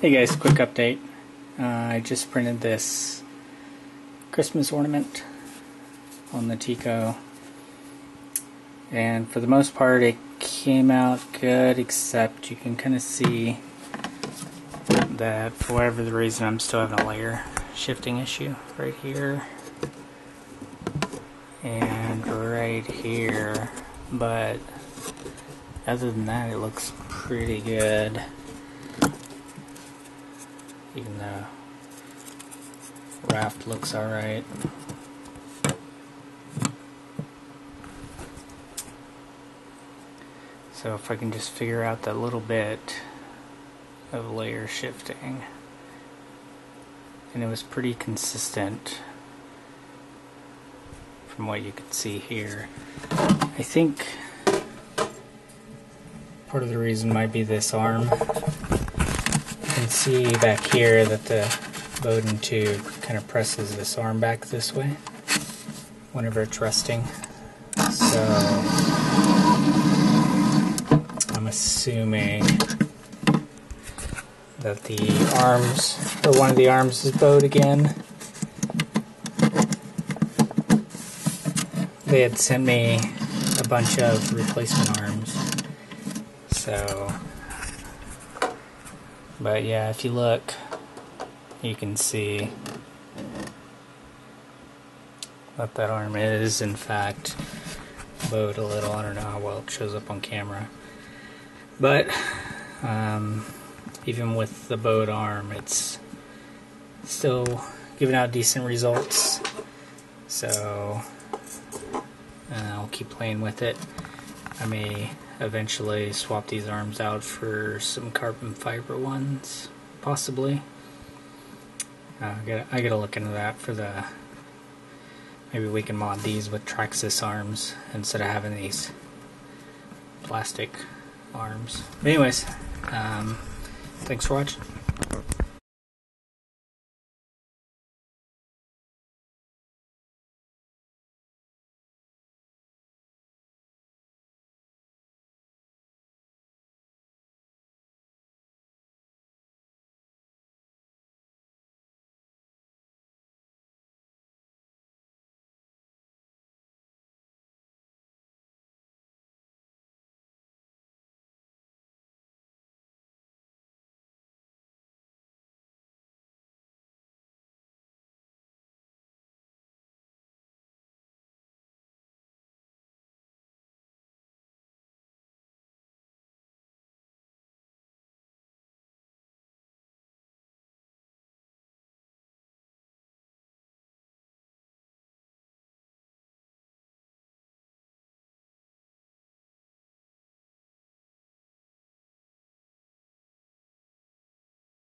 Hey guys, quick update. Uh, I just printed this Christmas ornament on the Tiko, and for the most part, it came out good. Except you can kind of see that for whatever the reason, I'm still having a layer shifting issue right here and right here. But other than that, it looks pretty good even the raft looks alright. So if I can just figure out that little bit of layer shifting, and it was pretty consistent from what you could see here. I think part of the reason might be this arm can see back here that the Bowden tube kind of presses this arm back this way whenever it's resting. So I'm assuming that the arms, or one of the arms is bowed again. They had sent me a bunch of replacement arms. So but yeah, if you look, you can see that that arm is, in fact, bowed a little. I don't know how well it shows up on camera. But um, even with the bowed arm, it's still giving out decent results. So uh, I'll keep playing with it. I may eventually swap these arms out for some carbon fiber ones, possibly. Uh, I, gotta, I gotta look into that for the. Maybe we can mod these with Traxxas arms instead of having these plastic arms. Anyways, um, thanks for watching.